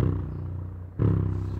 you